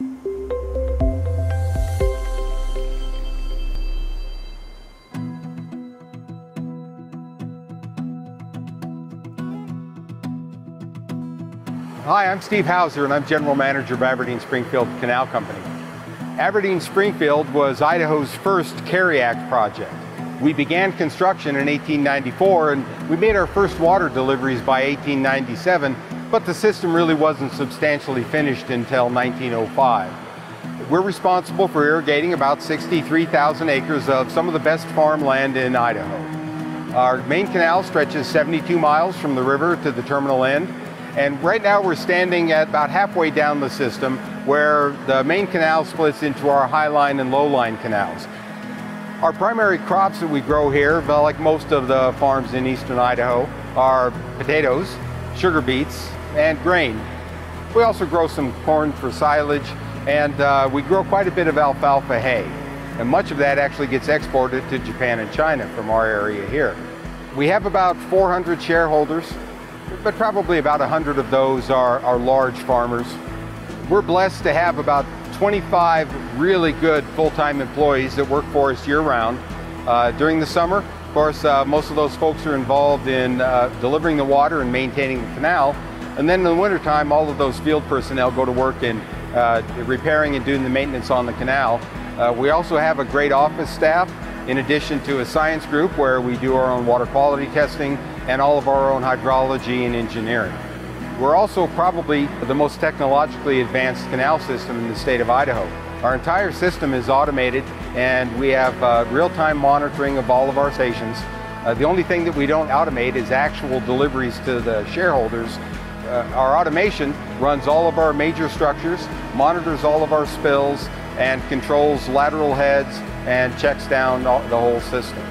Hi, I'm Steve Howser, and I'm General Manager of Aberdeen Springfield Canal Company. Aberdeen Springfield was Idaho's first Carey Act project. We began construction in 1894 and we made our first water deliveries by 1897, but the system really wasn't substantially finished until 1905. We're responsible for irrigating about 63,000 acres of some of the best farmland in Idaho. Our main canal stretches 72 miles from the river to the terminal end, and right now we're standing at about halfway down the system where the main canal splits into our highline and lowline canals. Our primary crops that we grow here, like most of the farms in eastern Idaho, are potatoes, sugar beets, and grain. We also grow some corn for silage, and uh, we grow quite a bit of alfalfa hay. And much of that actually gets exported to Japan and China from our area here. We have about 400 shareholders, but probably about 100 of those are, are large farmers we're blessed to have about 25 really good full-time employees that work for us year-round. Uh, during the summer, of course, uh, most of those folks are involved in uh, delivering the water and maintaining the canal. And then in the wintertime, all of those field personnel go to work in uh, repairing and doing the maintenance on the canal. Uh, we also have a great office staff in addition to a science group where we do our own water quality testing and all of our own hydrology and engineering. We're also probably the most technologically advanced canal system in the state of Idaho. Our entire system is automated and we have uh, real-time monitoring of all of our stations. Uh, the only thing that we don't automate is actual deliveries to the shareholders. Uh, our automation runs all of our major structures, monitors all of our spills, and controls lateral heads and checks down the whole system.